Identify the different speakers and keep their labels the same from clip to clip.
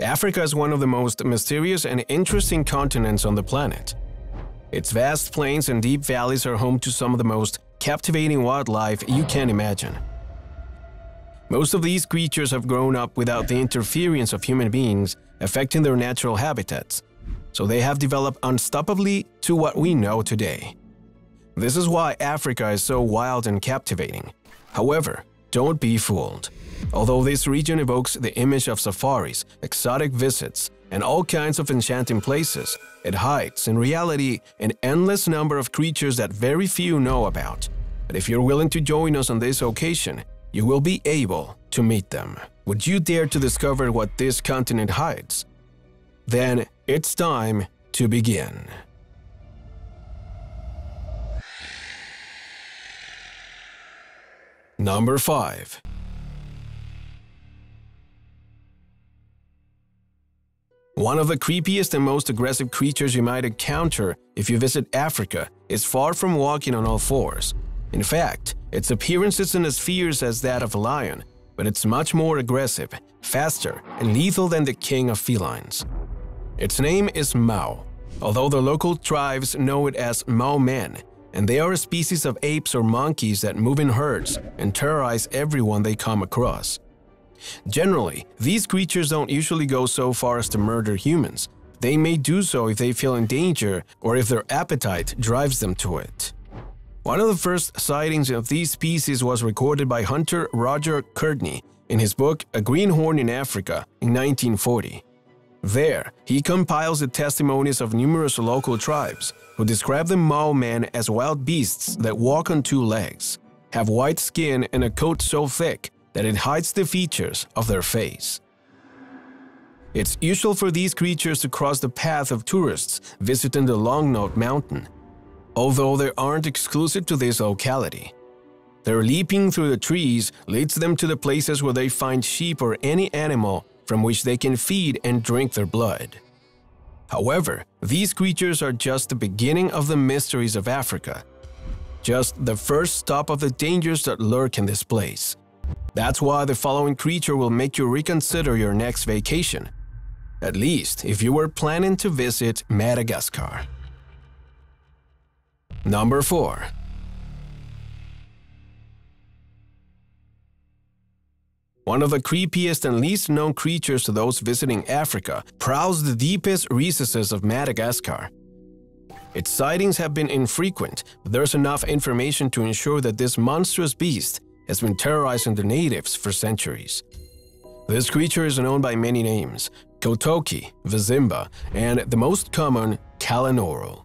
Speaker 1: Africa is one of the most mysterious and interesting continents on the planet. Its vast plains and deep valleys are home to some of the most captivating wildlife you can imagine. Most of these creatures have grown up without the interference of human beings affecting their natural habitats, so they have developed unstoppably to what we know today. This is why Africa is so wild and captivating. However, don't be fooled. Although this region evokes the image of safaris, exotic visits, and all kinds of enchanting places, it hides, in reality, an endless number of creatures that very few know about. But if you're willing to join us on this occasion, you will be able to meet them. Would you dare to discover what this continent hides? Then it's time to begin. Number 5 One of the creepiest and most aggressive creatures you might encounter if you visit Africa is far from walking on all fours. In fact, its appearance isn't as fierce as that of a lion, but it's much more aggressive, faster, and lethal than the king of felines. Its name is Mau, although the local tribes know it as Mau men, and they are a species of apes or monkeys that move in herds and terrorize everyone they come across. Generally, these creatures don't usually go so far as to murder humans. They may do so if they feel in danger or if their appetite drives them to it. One of the first sightings of these species was recorded by hunter Roger Courtney in his book A Greenhorn in Africa in 1940. There, he compiles the testimonies of numerous local tribes who describe the Mau men as wild beasts that walk on two legs, have white skin and a coat so thick that it hides the features of their face. It's usual for these creatures to cross the path of tourists visiting the Longonot Mountain, although they aren't exclusive to this locality. Their leaping through the trees leads them to the places where they find sheep or any animal from which they can feed and drink their blood. However, these creatures are just the beginning of the mysteries of Africa, just the first stop of the dangers that lurk in this place. That's why the following creature will make you reconsider your next vacation. At least if you were planning to visit Madagascar. Number 4. One of the creepiest and least known creatures to those visiting Africa prowls the deepest recesses of Madagascar. Its sightings have been infrequent, but there's enough information to ensure that this monstrous beast has been terrorizing the natives for centuries. This creature is known by many names, Kotoki, Vizimba, and the most common, Kalanoro.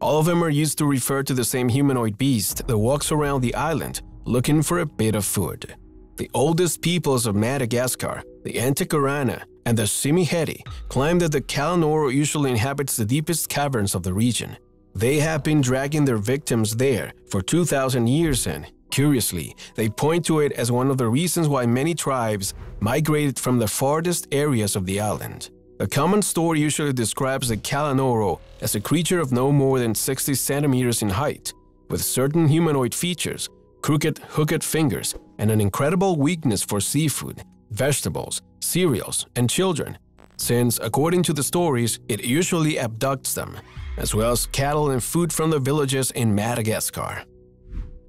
Speaker 1: All of them are used to refer to the same humanoid beast that walks around the island looking for a bit of food. The oldest peoples of Madagascar, the Antankarana and the Tsimihety, claim that the Kalanoro usually inhabits the deepest caverns of the region. They have been dragging their victims there for 2,000 years and, Curiously, they point to it as one of the reasons why many tribes migrated from the farthest areas of the island. The common story usually describes the Kalanoro as a creature of no more than 60 centimeters in height, with certain humanoid features, crooked, hooked fingers, and an incredible weakness for seafood, vegetables, cereals, and children, since, according to the stories, it usually abducts them, as well as cattle and food from the villages in Madagascar.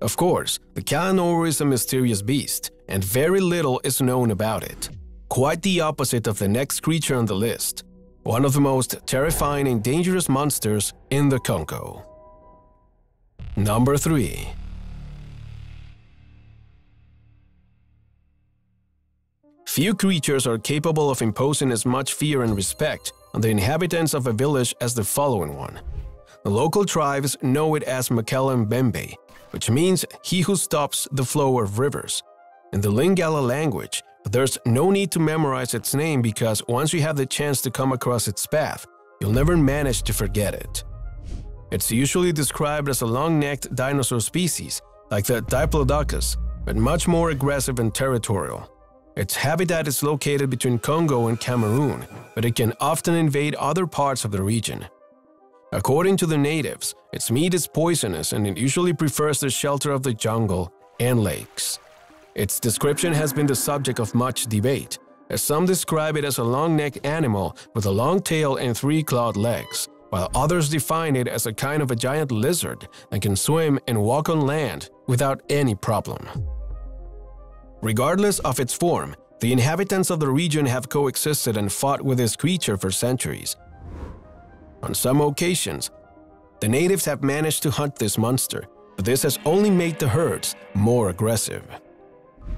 Speaker 1: Of course, the Kalanoro is a mysterious beast, and very little is known about it. Quite the opposite of the next creature on the list, one of the most terrifying and dangerous monsters in the Congo. Number 3 Few creatures are capable of imposing as much fear and respect on the inhabitants of a village as the following one. The local tribes know it as Mokele Mbembe, which means he who stops the flow of rivers. In the Lingala language, there's no need to memorize its name because once you have the chance to come across its path, you'll never manage to forget it. It's usually described as a long-necked dinosaur species, like the Diplodocus, but much more aggressive and territorial. Its habitat is located between Congo and Cameroon, but it can often invade other parts of the region. According to the natives, its meat is poisonous and it usually prefers the shelter of the jungle and lakes. Its description has been the subject of much debate, as some describe it as a long-necked animal with a long tail and three clawed legs, while others define it as a kind of a giant lizard that can swim and walk on land without any problem. Regardless of its form, the inhabitants of the region have coexisted and fought with this creature for centuries. On some occasions, the natives have managed to hunt this monster, but this has only made the herds more aggressive.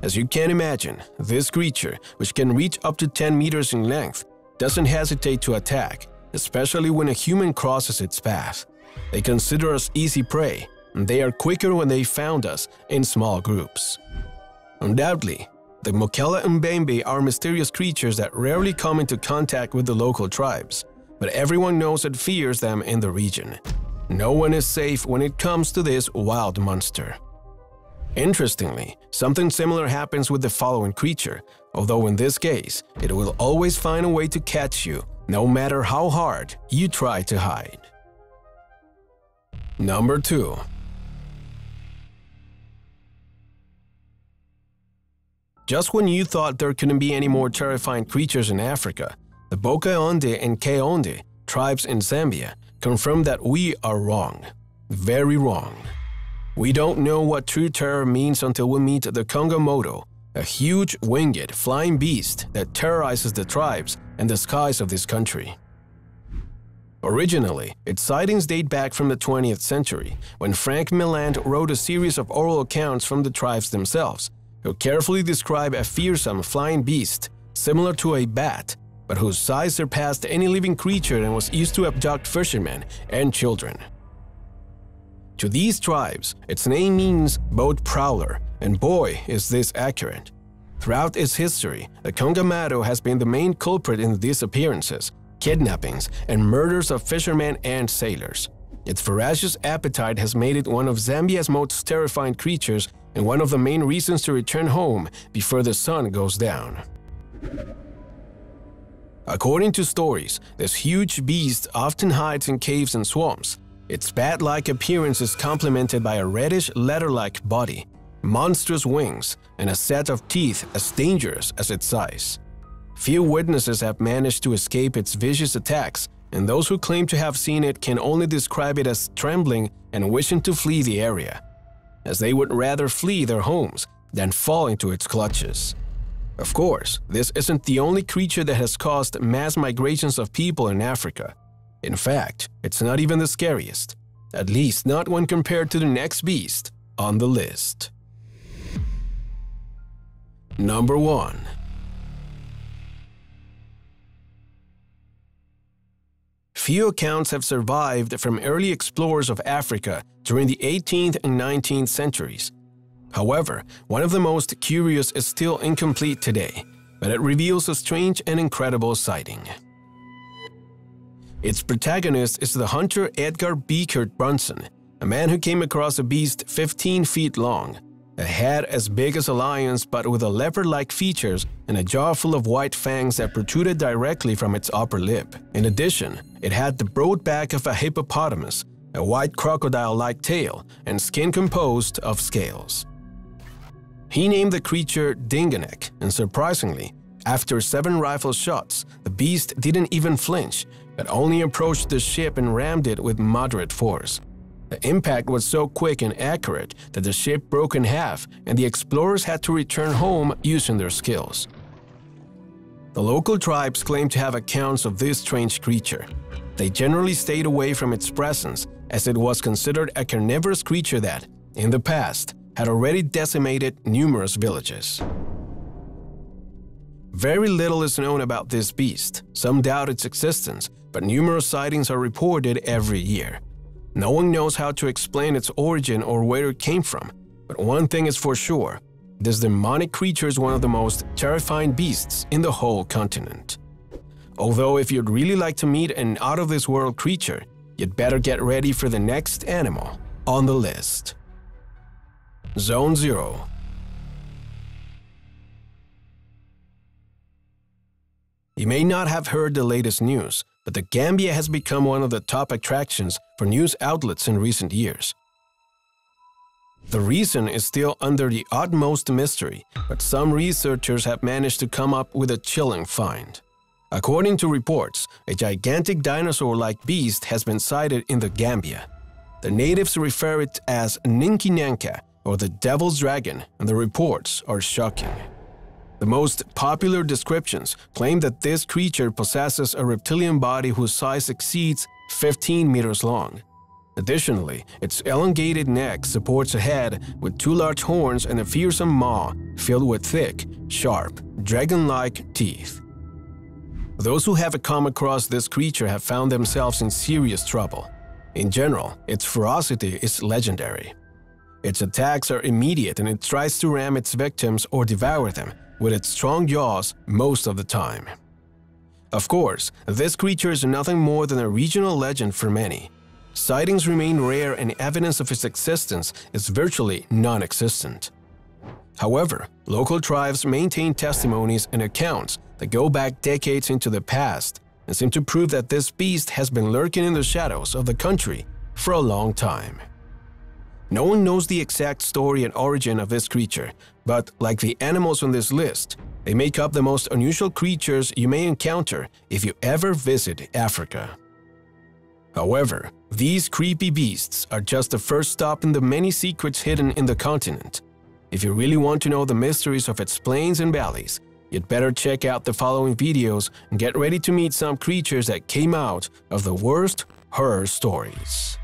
Speaker 1: As you can imagine, this creature, which can reach up to 10 meters in length, doesn't hesitate to attack, especially when a human crosses its path. They consider us easy prey, and they are quicker when they found us in small groups. Undoubtedly, the Mokele Mbembe are mysterious creatures that rarely come into contact with the local tribes, but everyone knows and fears them in the region. No one is safe when it comes to this wild monster. Interestingly, something similar happens with the following creature, although in this case, it will always find a way to catch you, no matter how hard you try to hide. Number 2. Just when you thought there couldn't be any more terrifying creatures in Africa, the Bokaonde and Kaonde tribes in Zambia confirm that we are wrong. Very wrong. We don't know what true terror means until we meet the Kongamato, a huge winged flying beast that terrorizes the tribes and the skies of this country. Originally, its sightings date back from the 20th century, when Frank Melland wrote a series of oral accounts from the tribes themselves, who carefully describe a fearsome flying beast similar to a bat, but whose size surpassed any living creature and was used to abduct fishermen and children. To these tribes, its name means boat prowler, and boy is this accurate. Throughout its history, the Kongamato has been the main culprit in disappearances, kidnappings, and murders of fishermen and sailors. Its voracious appetite has made it one of Zambia's most terrifying creatures and one of the main reasons to return home before the sun goes down. According to stories, this huge beast often hides in caves and swamps, its bat-like appearance is complemented by a reddish leather-like body, monstrous wings, and a set of teeth as dangerous as its size. Few witnesses have managed to escape its vicious attacks, and those who claim to have seen it can only describe it as trembling and wishing to flee the area, as they would rather flee their homes than fall into its clutches. Of course, this isn't the only creature that has caused mass migrations of people in Africa. In fact, it's not even the scariest, at least not when compared to the next beast on the list. Number 1 Few accounts have survived from early explorers of Africa during the 18th and 19th centuries. However, one of the most curious is still incomplete today, but it reveals a strange and incredible sighting. Its protagonist is the hunter Edgar Beecher Bronson, a man who came across a beast 15 feet long, a head as big as a lion's but with a leopard-like features and a jaw full of white fangs that protruded directly from its upper lip. In addition, it had the broad back of a hippopotamus, a white crocodile-like tail, and skin composed of scales. He named the creature Dingonek, and surprisingly, after seven rifle shots, the beast didn't even flinch but only approached the ship and rammed it with moderate force. The impact was so quick and accurate that the ship broke in half and the explorers had to return home using their skills. The local tribes claim to have accounts of this strange creature. They generally stayed away from its presence as it was considered a carnivorous creature that, in the past, had already decimated numerous villages. Very little is known about this beast. Some doubt its existence, but numerous sightings are reported every year. No one knows how to explain its origin or where it came from, but one thing is for sure this demonic creature is one of the most terrifying beasts in the whole continent. Although, if you'd really like to meet an out of this world creature, you'd better get ready for the next animal on the list. Zone 0 You may not have heard the latest news, but the Gambia has become one of the top attractions for news outlets in recent years. The reason is still under the utmost mystery, but some researchers have managed to come up with a chilling find. According to reports, a gigantic dinosaur-like beast has been sighted in the Gambia. The natives refer it as Ninkinanka, or the Devil's Dragon, and the reports are shocking. The most popular descriptions claim that this creature possesses a reptilian body whose size exceeds 15 meters long. Additionally, its elongated neck supports a head with two large horns and a fearsome maw filled with thick, sharp, dragon-like teeth. Those who have come across this creature have found themselves in serious trouble. In general, its ferocity is legendary. Its attacks are immediate and it tries to ram its victims or devour them with its strong jaws most of the time. Of course, this creature is nothing more than a regional legend for many. Sightings remain rare and evidence of its existence is virtually non-existent. However, local tribes maintain testimonies and accounts that go back decades into the past and seem to prove that this beast has been lurking in the shadows of the country for a long time. No one knows the exact story and origin of this creature, but like the animals on this list, they make up the most unusual creatures you may encounter if you ever visit Africa. However, these creepy beasts are just the first stop in the many secrets hidden in the continent. If you really want to know the mysteries of its plains and valleys, you'd better check out the following videos and get ready to meet some creatures that came out of the worst horror stories.